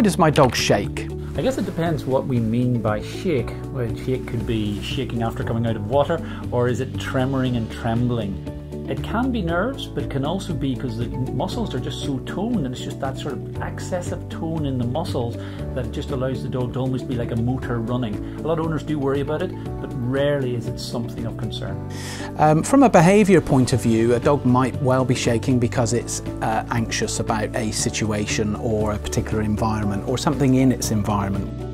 does my dog shake? I guess it depends what we mean by shake. Well, shake could be shaking after coming out of water, or is it tremoring and trembling? It can be nerves, but it can also be because the muscles are just so toned, and it's just that sort of excessive tone in the muscles that just allows the dog to almost be like a motor running. A lot of owners do worry about it, but rarely is it something of concern. Um, from a behaviour point of view, a dog might well be shaking because it's uh, anxious about a situation or a particular environment or something in its environment.